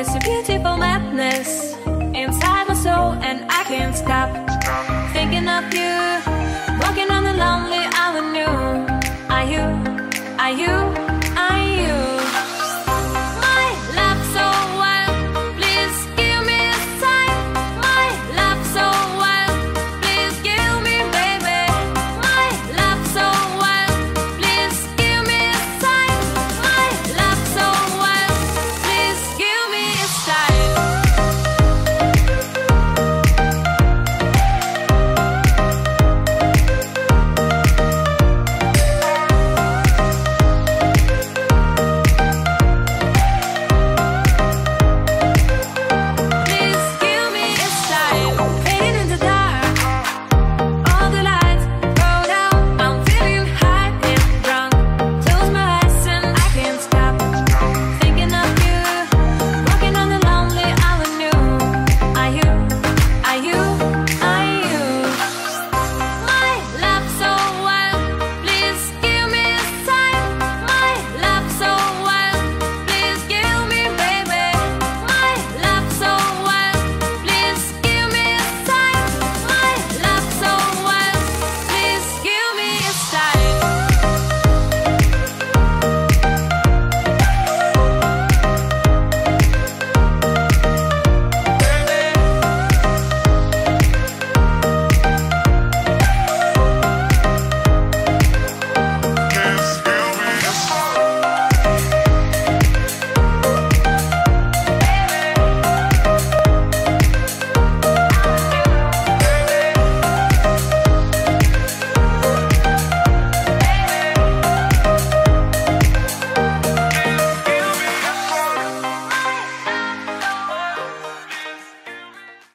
It's a beautiful madness inside my soul, and I can't stop.